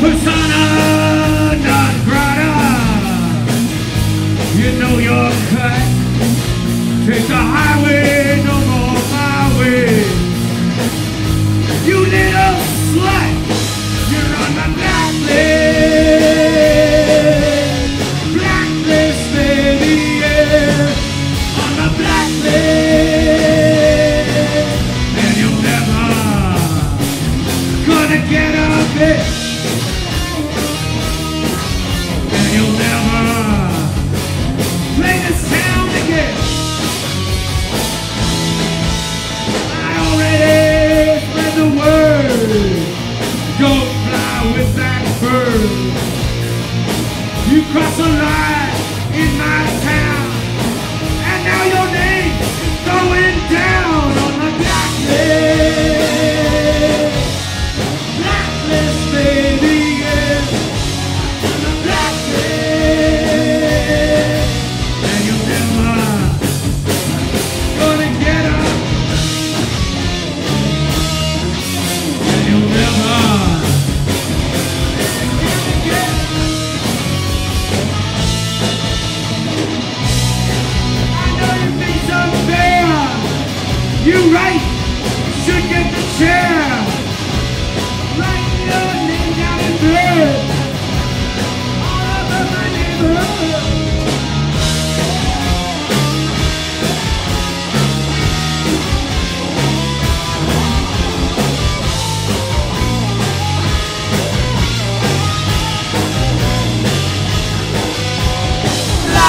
persona non grata. You know your cut. Take the highway, no more highway. You little slut, you're on the blacklist. Blacklist, baby, yeah. On the blacklist. And you'll never gonna get a bitch. You cross a line in my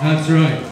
That's right.